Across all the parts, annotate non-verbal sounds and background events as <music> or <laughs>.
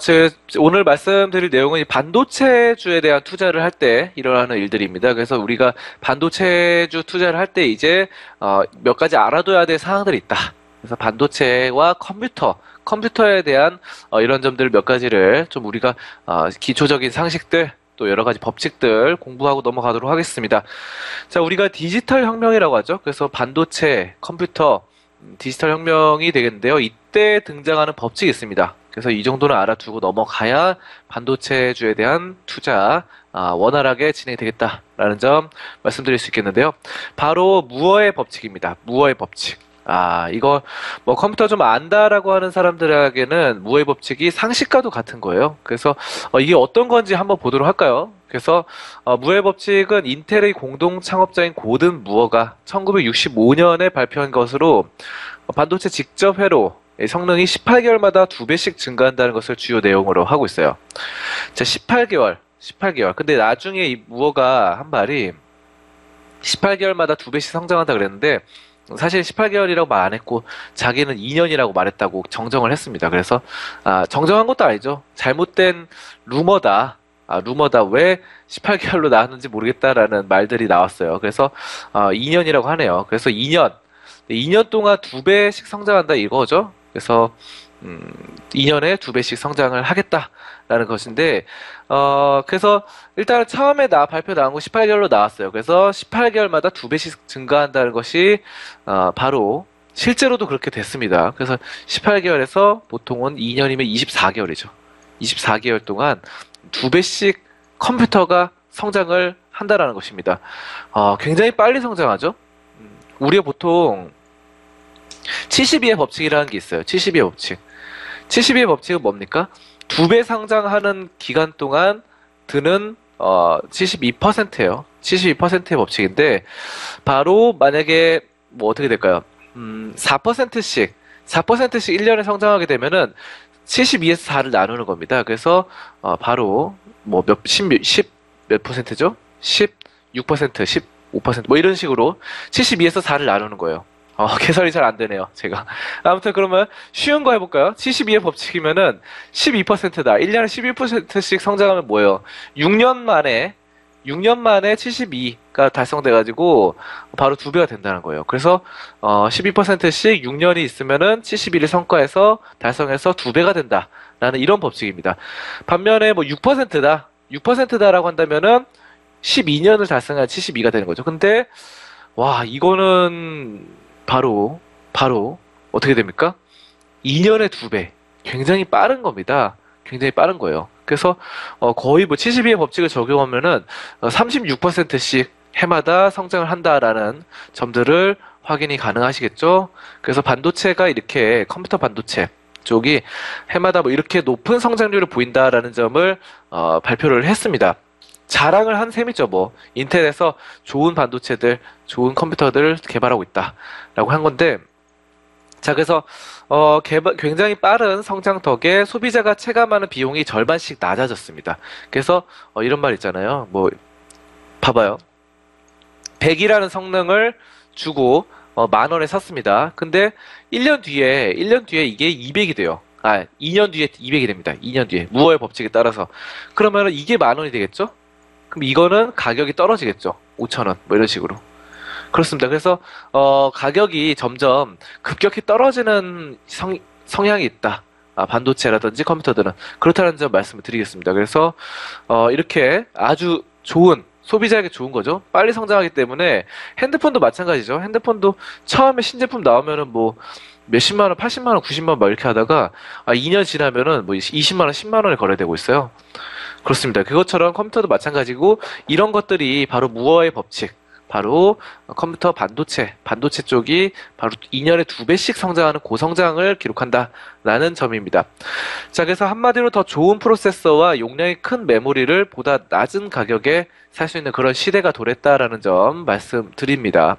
제 오늘 말씀드릴 내용은 이 반도체주에 대한 투자를 할 때 일어나는 일들입니다. 그래서 우리가 반도체주 투자를 할 때 이제 어, 몇 가지 알아둬야 될 사항들이 있다. 그래서 반도체와 컴퓨터, 컴퓨터에 대한 어, 이런 점들 몇 가지를 좀 우리가 어, 기초적인 상식들 또 여러 가지 법칙들 공부하고 넘어가도록 하겠습니다. 자, 우리가 디지털 혁명이라고 하죠. 그래서 반도체, 컴퓨터, 음, 디지털 혁명이 되겠는데요. 이때 등장하는 법칙이 있습니다. 그래서 이 정도는 알아두고 넘어가야 반도체주에 대한 투자 아, 원활하게 진행이 되겠다라는 점 말씀드릴 수 있겠는데요. 바로 무어의 법칙입니다. 무어의 법칙. 아, 이거 뭐 컴퓨터 좀 안다라고 하는 사람들에게는 무어의 법칙이 상식과도 같은 거예요. 그래서 어, 이게 어떤 건지 한번 보도록 할까요? 그래서 어, 무어의 법칙은 인텔의 공동 창업자인 고든 무어가 1965년에 발표한 것으로 어, 반도체 직접 회로 성능이 18개월마다 두 배씩 증가한다는 것을 주요 내용으로 하고 있어요. 자, 18개월, 18개월. 근데 나중에 이 무어가 한 말이 18개월마다 두 배씩 성장한다 그랬는데 사실 18개월이라고 말 안 했고 자기는 2년이라고 말했다고 정정을 했습니다. 그래서 아, 정정한 것도 아니죠. 잘못된 루머다. 아, 루머다. 왜 18개월로 나왔는지 모르겠다라는 말들이 나왔어요. 그래서 어, 2년이라고 하네요. 그래서 2년. 2년 동안 두 배씩 성장한다 이거죠. 그래서 음, 2년에 두 배씩 성장을 하겠다라는 것인데 어 그래서 일단 처음에 나 발표 나온 거 18개월로 나왔어요. 그래서 18개월마다 두 배씩 증가한다는 것이 어, 바로 실제로도 그렇게 됐습니다. 그래서 18개월에서 보통은 2년이면 24개월이죠. 24개월 동안 두 배씩 컴퓨터가 성장을 한다라는 것입니다. 어, 굉장히 빨리 성장하죠. 음, 우리가 보통 72의 법칙이라는 게 있어요. 72의 법칙. 72의 법칙은 뭡니까? 두 배 상장하는 기간 동안 드는 어 72%예요. 72%의 법칙인데 바로 만약에 뭐 어떻게 될까요? 음, 4%씩 4%씩 1년에 성장하게 되면은 72에서 4를 나누는 겁니다. 그래서 어, 바로 뭐몇 10, 10 몇 퍼센트죠? 16%, 15%뭐 이런 식으로 72에서 4를 나누는 거예요. 어, <laughs> 개설이 잘 안 되네요, 제가. 아무튼 그러면 쉬운 거 해볼까요? 72의 법칙이면은 12%다. 1년에 12%씩 성장하면 뭐예요? 6년 만에, 6년 만에 72가 달성돼가지고 바로 두 배가 된다는 거예요. 그래서, 어, 12%씩 6년이 있으면은 71을 성과해서 달성해서 두 배가 된다. 라는 이런 법칙입니다. 반면에 뭐 6%다. 6%다라고 한다면은 12년을 달성해야 72가 되는 거죠. 근데, 와, 이거는 바로 바로 어떻게 됩니까? 2년에 두 배. 굉장히 빠른 겁니다. 굉장히 빠른 거예요. 그래서 어, 거의 뭐 72의 법칙을 적용하면은 36%씩 어, 해마다 성장을 한다라는 점들을 확인이 가능하시겠죠? 그래서 반도체가 이렇게 컴퓨터 반도체 쪽이 해마다 뭐 이렇게 높은 성장률을 보인다라는 점을 어, 발표를 했습니다. 자랑을 한 셈이죠, 뭐. 인텔에서 좋은 반도체들, 좋은 컴퓨터들을 개발하고 있다라고 한 건데, 자, 그래서, 어, 개발, 굉장히 빠른 성장 덕에 소비자가 체감하는 비용이 절반씩 낮아졌습니다. 그래서, 어, 이런 말 있잖아요. 뭐, 봐봐요. 100이라는 성능을 주고, 어, 만 원에 샀습니다. 근데 1년 뒤에, 1년 뒤에 이게 200이 돼요. 아, 2년 뒤에 200이 됩니다. 2년 뒤에. 무어의 법칙에 따라서. 그러면 이게 만 원이 되겠죠? 그럼 이거는 가격이 떨어지겠죠. 5천원 뭐 이런 식으로. 그렇습니다. 그래서 어, 가격이 점점 급격히 떨어지는 성, 성향이 있다. 아, 반도체라든지 컴퓨터들은 그렇다는 점 말씀을 드리겠습니다. 그래서 어, 이렇게 아주 좋은 소비자에게 좋은 거죠. 빨리 성장하기 때문에 핸드폰도 마찬가지죠. 핸드폰도 처음에 신제품 나오면은 뭐 몇십만 원, 80만 원, 90만 원 막 이렇게 하다가 아 2년 지나면은 뭐 20만 원, 10만 원에 거래되고 있어요. 그렇습니다. 그것처럼 컴퓨터도 마찬가지고 이런 것들이 바로 무어의 법칙, 바로 컴퓨터 반도체, 반도체 쪽이 바로 2년에 두 배씩 성장하는 고성장을 기록한다라는 점입니다. 자, 그래서 한마디로 더 좋은 프로세서와 용량이 큰 메모리를 보다 낮은 가격에 살 수 있는 그런 시대가 도래했다라는 점 말씀드립니다.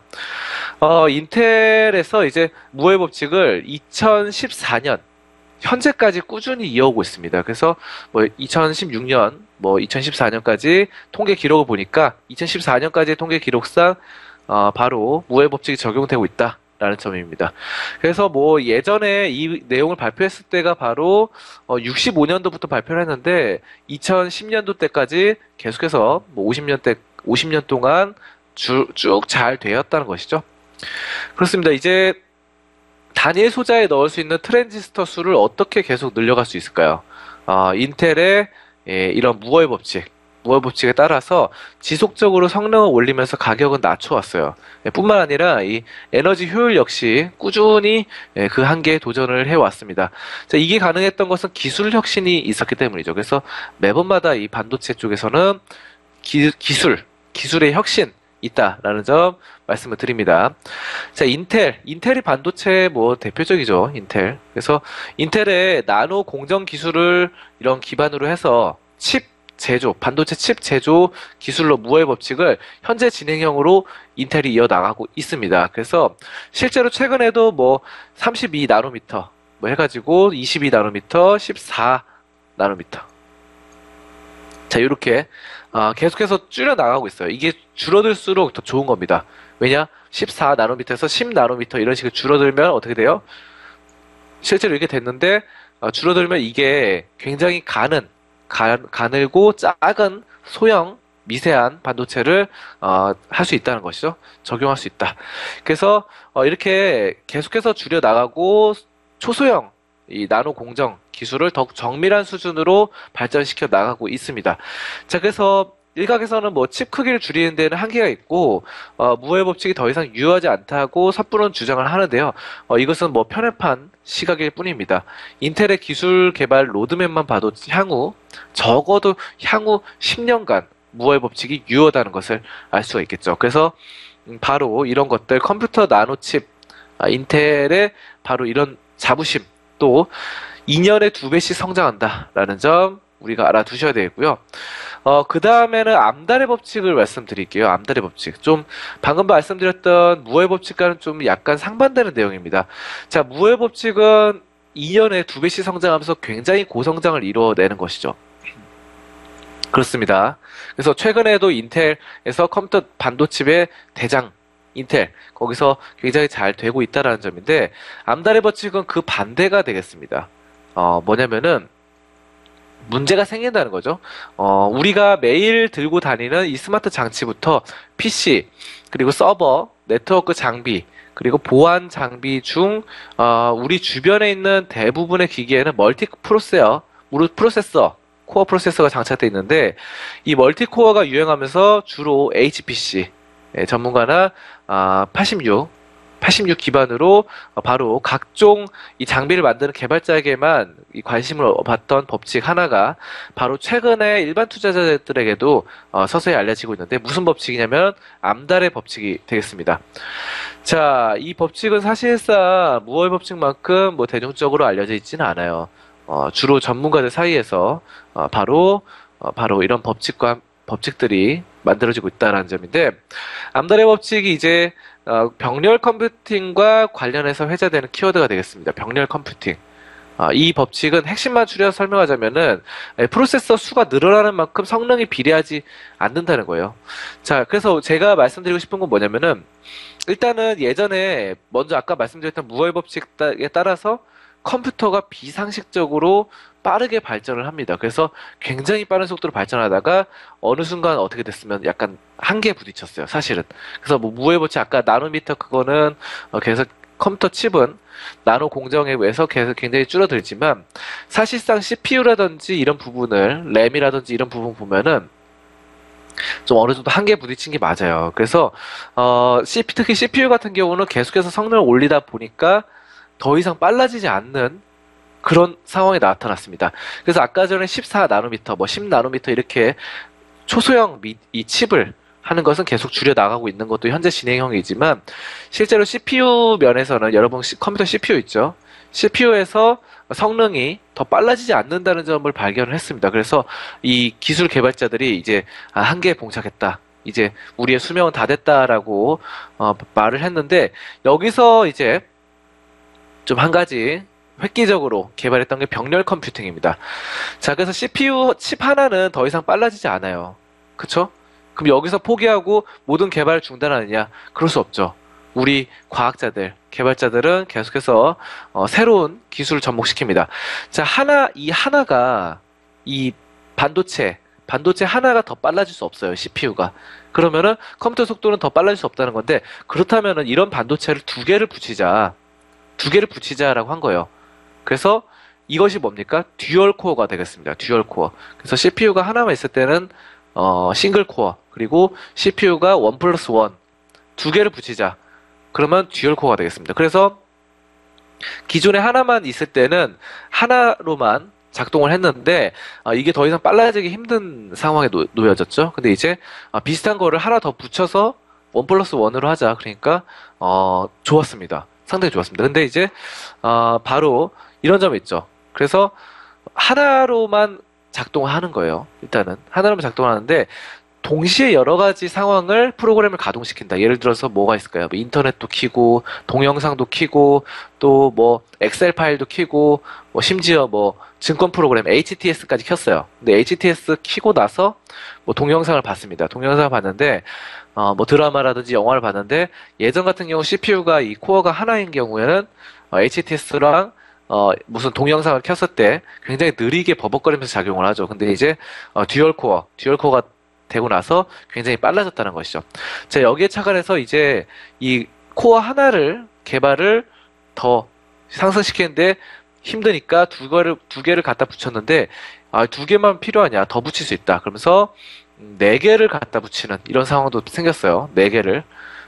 어, 인텔에서 이제 무의 법칙을 2014년 현재까지 꾸준히 이어오고 있습니다. 그래서 뭐 2016년, 뭐 2014년까지 통계 기록을 보니까 2014년까지의 통계 기록상 어, 바로 무해 법칙이 적용되고 있다. 라는 점입니다. 그래서 뭐 예전에 이 내용을 발표했을 때가 바로 65년도부터 발표를 했는데 2010년도 때까지 계속해서 뭐 50년 대 50년 동안 쭉잘 되었다는 것이죠. 그렇습니다. 이제 단일 소자에 넣을 수 있는 트랜지스터 수를 어떻게 계속 늘려갈 수 있을까요? 어, 인텔의 예, 이런 무월 법칙, 무월 법칙에 따라서 지속적으로 성능을 올리면서 가격은 낮춰왔어요. 예, 뿐만 아니라 이 에너지 효율 역시 꾸준히 예, 그 한계에 도전을 해왔습니다. 자, 이게 가능했던 것은 기술 혁신이 있었기 때문이죠. 그래서 매번마다 이 반도체 쪽에서는 기, 기술, 기술의 혁신, 있다라는 점 말씀을 드립니다. 자, 인텔, 인텔이 반도체 뭐 대표적이죠, 인텔. 그래서 인텔의 나노 공정 기술을 이런 기반으로 해서 칩 제조, 반도체 칩 제조 기술로 무해 법칙을 현재 진행형으로 인텔이 이어나가고 있습니다. 그래서 실제로 최근에도 뭐 32나노미터 뭐 해가지고 22나노미터, 14나노미터. 자, 이렇게 어, 계속해서 줄여 나가고 있어요. 이게 줄어들수록 더 좋은 겁니다. 왜냐? 14 나노미터에서 10 나노미터 이런 식으로 줄어들면 어떻게 돼요? 실제로 이렇게 됐는데 어, 줄어들면 이게 굉장히 가는 가, 가늘고 작은 소형 미세한 반도체를 어, 할 수 있다는 것이죠. 적용할 수 있다. 그래서 어, 이렇게 계속해서 줄여 나가고 초소형 이 나노 공정 기술을 더욱 정밀한 수준으로 발전시켜 나가고 있습니다. 자, 그래서 일각에서는 뭐 칩 크기를 줄이는 데는 한계가 있고 어, 무해 법칙이 더 이상 유효하지 않다고 섣부른 주장을 하는데요. 어, 이것은 뭐 편협한 시각일 뿐입니다. 인텔의 기술 개발 로드맵만 봐도 향후 적어도 향후 10년간 무해 법칙이 유효하다는 것을 알 수가 있겠죠. 그래서 음, 바로 이런 것들 컴퓨터 나노칩 아, 인텔의 바로 이런 자부심 또 2년에 두 배씩 성장한다라는 점 우리가 알아두셔야 되고요. 어, 그 다음에는 암달의 법칙을 말씀드릴게요. 암달의 법칙. 좀, 방금 말씀드렸던 무해 법칙과는 좀 약간 상반되는 내용입니다. 자, 무해 법칙은 2년에 두 배씩 성장하면서 굉장히 고성장을 이루어내는 것이죠. 그렇습니다. 그래서 최근에도 인텔에서 컴퓨터 반도칩의 대장 인텔 거기서 굉장히 잘 되고 있다라는 점인데 암달의 법칙은 그 반대가 되겠습니다. 어, 뭐냐면은 문제가 생긴다는 거죠. 어, 우리가 매일 들고 다니는 이 스마트 장치부터 PC, 그리고 서버, 네트워크 장비, 그리고 보안 장비 중, 어, 우리 주변에 있는 대부분의 기기에는 multi processor, 무릇 프로세서, 코어 프로세서가 장착되어 있는데, 이 multi core가 유행하면서 주로 HPC, 예, 전문가나, 아, 86, 86 기반으로 바로 각종 이 장비를 만드는 개발자에게만 이 관심을 받던 법칙 하나가 바로 최근에 일반 투자자들에게도 어, 서서히 알려지고 있는데 무슨 법칙이냐면 암달의 법칙이 되겠습니다. 자, 이 법칙은 사실상 무월 법칙만큼 뭐 대중적으로 알려져 있지는 않아요. 어, 주로 전문가들 사이에서 어, 바로 어, 바로 이런 법칙과 법칙들이 만들어지고 있다는 점인데 암달의 법칙이 이제 어, 병렬 컴퓨팅과 관련해서 회자되는 키워드가 되겠습니다. 병렬 컴퓨팅. 어, 이 법칙은 핵심만 추려 설명하자면은 프로세서 수가 늘어나는 만큼 성능이 비례하지 않는다는 거예요. 자, 그래서 제가 말씀드리고 싶은 건 뭐냐면은 일단은 예전에 먼저 아까 말씀드렸던 무월 법칙에 따라서 컴퓨터가 비상식적으로 빠르게 발전을 합니다. 그래서 굉장히 빠른 속도로 발전하다가 어느 순간 어떻게 됐으면 약간 한계에 부딪혔어요. 사실은. 그래서 뭐 무해보치 아까 나노미터 그거는 어 계속 컴퓨터 칩은 나노 공정에 의해서 계속 굉장히 줄어들지만 사실상 CPU라든지 이런 부분을 램이라든지 이런 부분 보면은 좀 어느 정도 한계에 부딪힌 게 맞아요. 그래서 어 특히 CPU 같은 경우는 계속해서 성능을 올리다 보니까 더 이상 빨라지지 않는 그런 상황이 나타났습니다. 그래서 아까 전에 14나노미터, 뭐 10나노미터 이렇게 초소형 미, 이 칩을 하는 것은 계속 줄여 나가고 있는 것도 현재 진행형이지만 실제로 CPU 면에서는 여러분 컴퓨터 CPU 있죠. CPU에서 성능이 더 빨라지지 않는다는 점을 발견을 했습니다. 그래서 이 기술 개발자들이 이제 아, 한계에 봉착했다. 이제 우리의 수명은 다 됐다라고 어, 말을 했는데 여기서 이제 좀 한 가지 획기적으로 개발했던 게 병렬 컴퓨팅입니다. 자, 그래서 CPU 칩 하나는 더 이상 빨라지지 않아요. 그쵸? 그럼 여기서 포기하고 모든 개발을 중단하느냐? 그럴 수 없죠. 우리 과학자들, 개발자들은 계속해서 어, 새로운 기술을 접목시킵니다. 자, 하나, 이 하나가 이 반도체, 반도체 하나가 더 빨라질 수 없어요. CPU가. 그러면은 컴퓨터 속도는 더 빨라질 수 없다는 건데 그렇다면은 이런 반도체를 두 개를 붙이자. 두 개를 붙이자라고 한 거예요. 그래서 이것이 뭡니까? dual core가 되겠습니다. dual core. 그래서 CPU가 하나만 있을 때는 어, single core 그리고 CPU가 one plus one 두 개를 붙이자. 그러면 dual core가 되겠습니다. 그래서 기존에 하나만 있을 때는 하나로만 작동을 했는데 아, 이게 더 이상 빨라지기 힘든 상황에 놓, 놓여졌죠. 근데 이제 아, 비슷한 거를 하나 더 붙여서 one plus one으로 하자. 그러니까 어, 좋았습니다. 상당히 좋았습니다. 근데 이제 어, 바로 이런 점이 있죠. 그래서 하나로만 작동하는 거예요. 일단은 하나로만 작동하는데 동시에 여러 가지 상황을 프로그램을 가동시킨다. 예를 들어서 뭐가 있을까요? 뭐 인터넷도 키고 동영상도 키고 또 뭐 엑셀 파일도 키고 뭐 심지어 뭐 증권 프로그램 HTS까지 켰어요. 근데 HTS 키고 나서 뭐 동영상을 봤습니다. 동영상을 봤는데 어 뭐 드라마라든지 영화를 봤는데 예전 같은 경우 CPU가 이 core가 하나인 경우에는 어, HTS랑 어, 무슨 동영상을 켰을 때 굉장히 느리게 버벅거리면서 작용을 하죠. 근데 이제 어, dual core, dual core가 되고 나서 굉장히 빨라졌다는 것이죠. 자, 여기에 착안해서 이제 이 core 하나를 개발을 더 상승시키는데 힘드니까 두 개를 두 개를 갖다 붙였는데 아, 두 개만 필요하냐? 더 붙일 수 있다. 그러면서 음, 네 개를 갖다 붙이는 이런 상황도 생겼어요. 네 개를.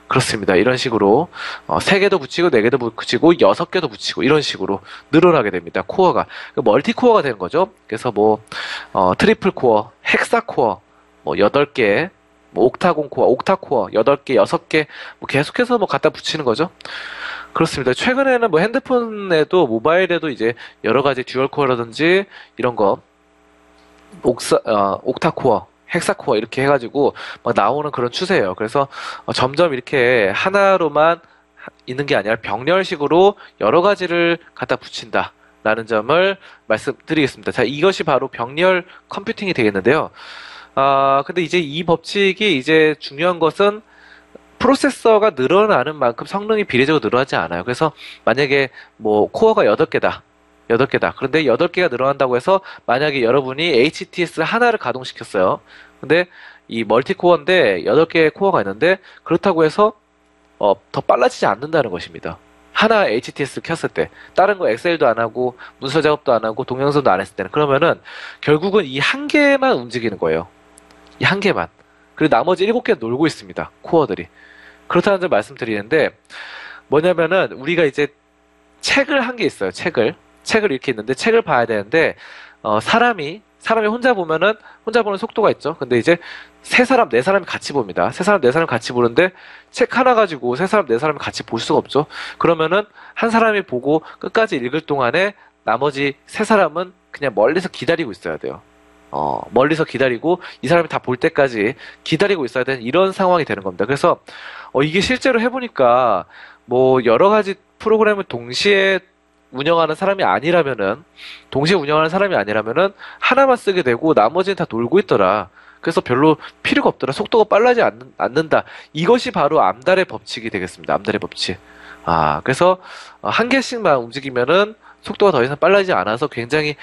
그렇습니다. 이런 식으로 어, 세 개도 붙이고 네 개도 붙이고 여섯 개도 붙이고 이런 식으로 늘어나게 됩니다. 코어가 멀티 코어가 되는 거죠. 그래서 뭐 어, triple core, hexa core, 뭐 여덟 개, 뭐 octagon core, octa core 여덟 개, 여섯 개, 뭐 계속해서 뭐 갖다 붙이는 거죠. 그렇습니다. 최근에는 뭐 핸드폰에도 모바일에도 이제 여러 가지 dual core라든지 이런 거 옥사, 어, octa core, 헥사 코어 이렇게 해가지고 막 나오는 그런 추세예요. 그래서 어, 점점 이렇게 하나로만 하- 있는 게 아니라 병렬식으로 여러 가지를 갖다 붙인다. 라는 점을 말씀드리겠습니다. 자, 이것이 바로 병렬 컴퓨팅이 되겠는데요. 아, 근데 이제 이 법칙이 이제 중요한 것은 프로세서가 늘어나는 만큼 성능이 비례적으로 늘어나지 않아요. 그래서 만약에 뭐 코어가 8개다. 8개다. 그런데 8개가 늘어난다고 해서 만약에 여러분이 HTS 하나를 가동시켰어요. 근데 이 멀티코어인데 8개의 코어가 있는데 그렇다고 해서 어, 더 빨라지지 않는다는 것입니다. 하나 HTS 켰을 때 다른 거 엑셀도 안 하고 문서 작업도 안 하고 동영상도 안 했을 때는 그러면은 결국은 이 한 개만 움직이는 거예요. 이 한 개만. 그리고 나머지 일곱 개 놀고 있습니다. 코어들이. 그렇다는 점 말씀드리는데 뭐냐면은 우리가 이제 책을 한 게 있어요. 책을. 책을 이렇게 있는데 책을 봐야 되는데 어, 사람이 사람이 혼자 보면은 혼자 보는 속도가 있죠. 근데 이제 세 사람 네 사람이 같이 봅니다. 세 사람 네 사람 같이 보는데 책 하나 가지고 세 사람 네 사람이 같이 볼 수가 없죠. 그러면은 한 사람이 보고 끝까지 읽을 동안에 나머지 세 사람은 그냥 멀리서 기다리고 있어야 돼요. 어, 멀리서 기다리고 이 사람이 다 볼 때까지 기다리고 있어야 되는 이런 상황이 되는 겁니다. 그래서 어, 이게 실제로 해보니까 뭐 여러 가지 프로그램을 동시에 운영하는 사람이 아니라면은 동시에 운영하는 사람이 아니라면은 하나만 쓰게 되고 나머지는 다 놀고 있더라. 그래서 별로 필요가 없더라. 속도가 빨라지 않는, 않는다. 이것이 바로 암달의 법칙이 되겠습니다. 암달의 법칙. 아, 그래서 어, 한 개씩만 움직이면은 속도가 더 이상 빨라지지 않아서 굉장히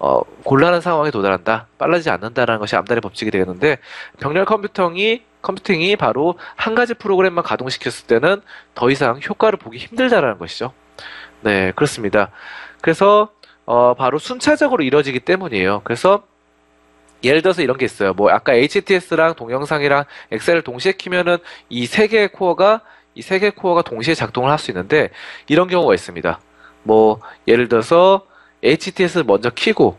어, 곤란한 상황에 도달한다. 빨라지지 않는다라는 것이 암달의 법칙이 되겠는데 병렬 컴퓨팅이 컴퓨팅이 바로 한 가지 프로그램만 가동시켰을 때는 더 이상 효과를 보기 힘들다라는 것이죠. 네, 그렇습니다. 그래서 어, 바로 순차적으로 이루어지기 때문이에요. 그래서 예를 들어서 이런 게 있어요. 뭐 아까 HTS랑 동영상이랑 엑셀을 동시에 키면은 이 세 개의 코어가 이 세 개의 코어가 동시에 작동을 할 수 있는데 이런 경우가 있습니다. 뭐 예를 들어서 HTS를 먼저 키고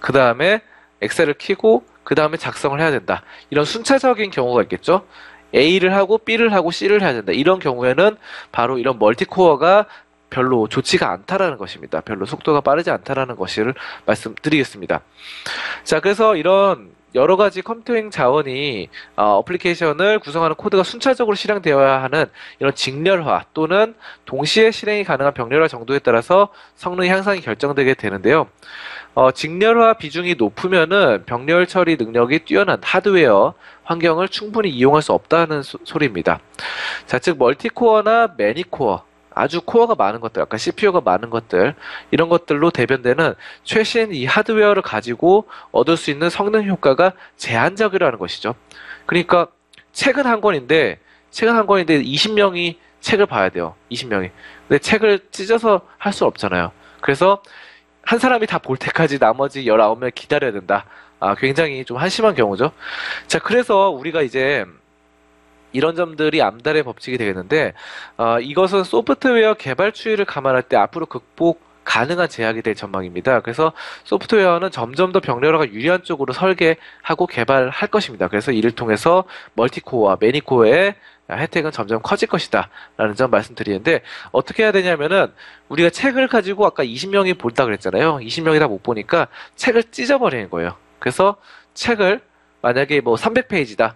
그 다음에 엑셀을 키고 그 다음에 작성을 해야 된다. 이런 순차적인 경우가 있겠죠. A를 하고 B를 하고 C를 해야 된다. 이런 경우에는 바로 이런 멀티코어가 별로 좋지가 않다라는 것입니다. 별로 속도가 빠르지 않다라는 것을 말씀드리겠습니다. 자, 그래서 이런 여러 가지 컴퓨터행 자원이 어, 어플리케이션을 구성하는 코드가 순차적으로 실행되어야 하는 이런 직렬화 또는 동시에 실행이 가능한 병렬화 정도에 따라서 성능 향상이 결정되게 되는데요. 어, 직렬화 비중이 높으면은 병렬 처리 능력이 뛰어난 하드웨어 환경을 충분히 이용할 수 없다는 소, 소리입니다. 자, 즉 멀티코어나 매니코어 아주 코어가 많은 것들, 아까 CPU가 많은 것들, 이런 것들로 대변되는 최신 이 하드웨어를 가지고 얻을 수 있는 성능 효과가 제한적이라는 것이죠. 그러니까 책은 한 권인데, 책은 한 권인데 20명이 책을 봐야 돼요. 20명이. 근데 책을 찢어서 할 수 없잖아요. 그래서 한 사람이 다 볼 때까지 나머지 19명 기다려야 된다. 아, 굉장히 좀 한심한 경우죠. 자, 그래서 우리가 이제 이런 점들이 암달의 법칙이 되겠는데 어, 이것은 소프트웨어 개발 추이를 감안할 때 앞으로 극복 가능한 제약이 될 전망입니다. 그래서 소프트웨어는 점점 더 병렬화가 유리한 쪽으로 설계하고 개발할 것입니다. 그래서 이를 통해서 멀티코어와 매니코어의 혜택은 점점 커질 것이다. 라는 점 말씀드리는데, 어떻게 해야 되냐면은, 우리가 책을 가지고 아까 20명이 볼다 그랬잖아요. 20명이 다 못 보니까 책을 찢어버리는 거예요. 그래서 책을 만약에 뭐 300페이지다.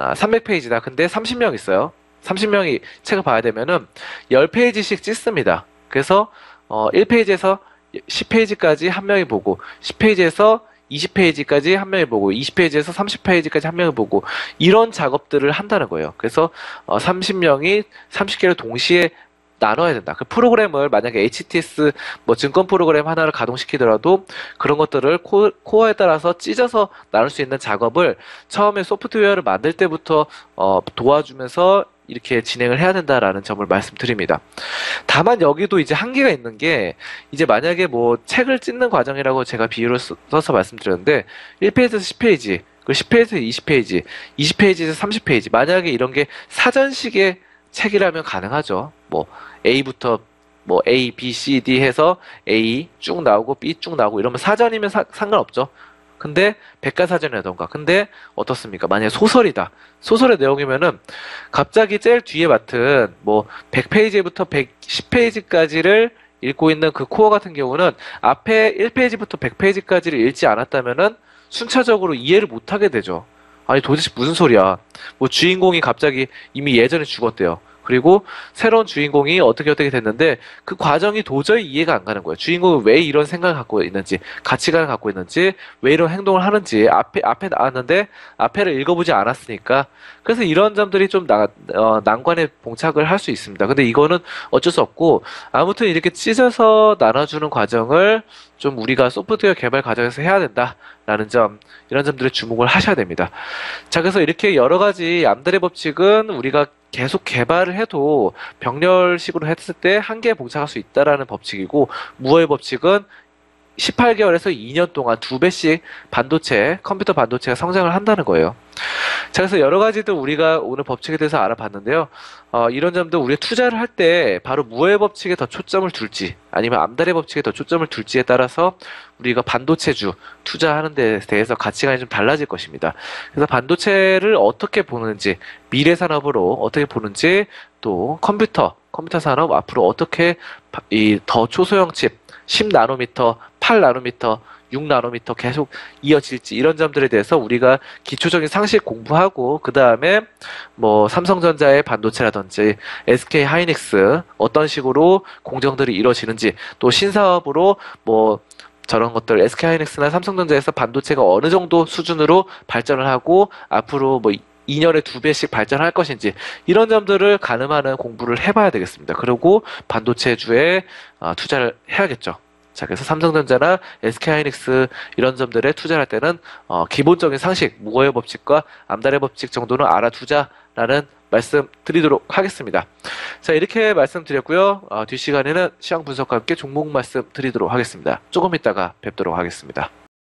아, 300페이지다. 근데 30명 있어요. 30명이 책을 봐야 되면은 10페이지씩 찢습니다. 그래서 어, 1페이지에서 10페이지까지 한 명이 보고 10페이지에서 20페이지까지 한 명이 보고 20페이지에서 30페이지까지 한 명이 보고 이런 작업들을 한다는 거예요. 그래서 어, 30명이 30개를 동시에 나눠야 된다. 그 프로그램을 만약에 HTS 뭐 증권 프로그램 하나를 가동시키더라도 그런 것들을 코, 코어에 따라서 찢어서 나눌 수 있는 작업을 처음에 소프트웨어를 만들 때부터 어, 도와주면서 이렇게 진행을 해야 된다라는 점을 말씀드립니다. 다만 여기도 이제 한계가 있는 게 이제 만약에 뭐 책을 찢는 과정이라고 제가 비유를 써- 써서 말씀드렸는데 1페이지에서 10페이지 그 10페이지에서 20페이지 20페이지에서 30페이지 만약에 이런 게 사전식의 책이라면 가능하죠. 뭐 A부터 뭐 A, B, C, D 해서 A 쭉 나오고 B 쭉 나오고 이러면 사전이면 사- 상관없죠. 근데 백과사전이라던가 근데 어떻습니까? 만약에 소설이다. 소설의 내용이면은 갑자기 제일 뒤에 맡은 뭐 100페이지부터 110페이지까지를 읽고 있는 그 코어 같은 경우는 앞에 1페이지부터 100페이지까지를 읽지 않았다면은 순차적으로 이해를 못하게 되죠. 아니 도대체 무슨 소리야? 뭐 주인공이 갑자기 이미 예전에 죽었대요. 그리고 새로운 주인공이 어떻게 어떻게 됐는데 그 과정이 도저히 이해가 안 가는 거예요. 주인공이 왜 이런 생각을 갖고 있는지, 가치관을 갖고 있는지, 왜 이런 행동을 하는지 앞에 앞에 나왔는데 앞에를 읽어보지 않았으니까 그래서 이런 점들이 좀 나, 어, 난관에 봉착을 할 수 있습니다. 근데 이거는 어쩔 수 없고 아무튼 이렇게 찢어서 나눠주는 과정을 좀 우리가 소프트웨어 개발 과정에서 해야 된다라는 점 이런 점들에 주목을 하셔야 됩니다. 자 그래서 이렇게 여러 가지 암달의 법칙은 우리가 계속 개발을 해도 병렬식으로 했을 때 한계에 봉착할 수 있다라는 법칙이고 무어의 법칙은 18개월에서 2년 동안 두 배씩 반도체, 컴퓨터 반도체가 성장을 한다는 거예요. 자, 그래서 여러 가지도 우리가 오늘 법칙에 대해서 알아봤는데요. 어, 이런 점도 우리가 투자를 할 때 바로 무의 법칙에 더 초점을 둘지 아니면 암달의 법칙에 더 초점을 둘지에 따라서 우리가 반도체주 투자하는 데 대해서 가치관이 좀 달라질 것입니다. 그래서 반도체를 어떻게 보는지 미래 산업으로 어떻게 보는지 또 컴퓨터 컴퓨터 산업 앞으로 어떻게 이 더 초소형 칩 10나노미터, 8나노미터, 6나노미터 계속 이어질지 이런 점들에 대해서 우리가 기초적인 상식 공부하고 그 다음에 뭐 삼성전자의 반도체라든지 SK 하이닉스 어떤 식으로 공정들이 이루어지는지 또 신사업으로 뭐 저런 것들 SK 하이닉스나 삼성전자에서 반도체가 어느 정도 수준으로 발전을 하고 앞으로 뭐 2년에 두 배씩 발전할 것인지 이런 점들을 가늠하는 공부를 해봐야 되겠습니다. 그리고 반도체주에 어, 투자를 해야겠죠. 자, 그래서 삼성전자나 SK하이닉스 이런 점들에 투자할 때는 어, 기본적인 상식, 무거의 법칙과 암달의 법칙 정도는 알아두자라는 말씀 드리도록 하겠습니다. 자, 이렇게 말씀드렸고요. 어, 뒷 시간에는 시황 분석과 함께 종목 말씀 드리도록 하겠습니다. 조금 이따가 뵙도록 하겠습니다.